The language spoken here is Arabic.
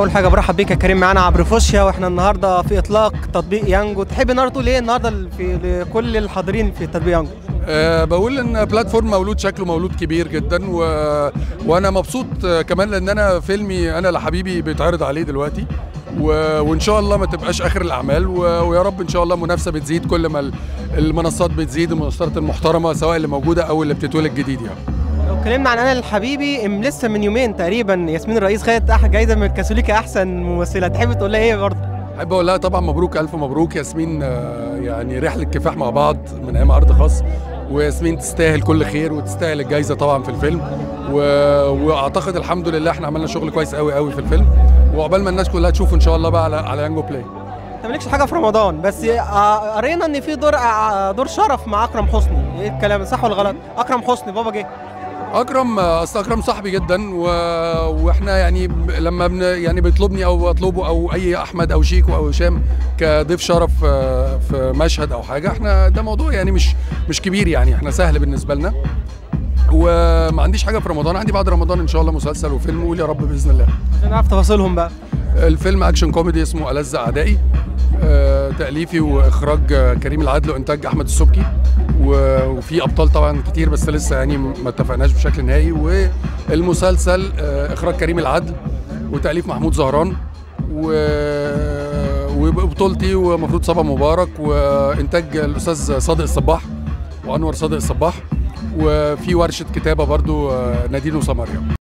أول حاجة برحب بيك يا كريم معانا عبر فوشيا وإحنا النهارده في إطلاق تطبيق يانجو. تحب النهارده تقول إيه النهارده في لكل الحاضرين في تطبيق يانجو؟ أه بقول إن بلاتفورم مولود شكله مولود كبير جدا و... وأنا مبسوط آه، كمان لأن أنا فيلمي أنا لحبيبي بيتعرض عليه دلوقتي و... وإن شاء الله ما تبقاش آخر الأعمال و... ويا رب إن شاء الله المنافسة بتزيد كل ما ال- المنصات بتزيد المنصات المحترمة سواء اللي موجودة أو اللي بتتولد جديد يعني. لو اتكلمنا عن أنا الحبيبي إم لسه من يومين تقريبا. ياسمين الرئيس خدت جايزه من الكاثوليكا أحسن ممثلة. تحب تقول لها إيه برضه؟ أحب أقول لها طبعا مبروك ألف مبروك ياسمين. آه، يعني رحلة كفاح مع بعض من أيام عرض خاص. وياسمين تستاهل كل خير وتستاهل الجائزه طبعا في الفيلم. و... وأعتقد الحمد لله إحنا عملنا شغل كويس قوي قوي في الفيلم. وعقبال ما الناس كلها تشوف إن شاء الله بقى على على يانجو بلاي أنت مالكش حاجة في رمضان بس آه، قرينا إن في دور آه، دور شرف مع أكرم حسني. إيه الكلام صح ولا غلط؟ أكرم حسني بابا جه. أكرم أصل أكرم صاحبي جدا و... وإحنا يعني لما بن... يعني بيطلبني أو أطلبه أو أي أحمد أو شيكو أو هشام كضيف شرف آه، في مشهد أو حاجة إحنا ده موضوع يعني مش مش كبير يعني إحنا سهل بالنسبة لنا. وما عنديش حاجة في رمضان عندي بعد رمضان إن شاء الله مسلسل وفيلم وقول يا رب بإذن الله. عشان نعرف تفاصيلهم بقى. الفيلم أكشن كوميدي اسمه ألذ أعدائي آه، تأليفي وإخراج كريم العدل وإنتاج أحمد السبكي. وفي أبطال طبعا كتير بس لسه يعني ما اتفقناش بشكل نهائي. والمسلسل آه، إخراج كريم العدل وتأليف محمود زهران و وبطولتي ومفروض صبا مبارك وإنتاج الأستاذ صادق الصباح وأنور صادق الصباح. وفي ورشة كتابة برضو آه، نادين وسماريا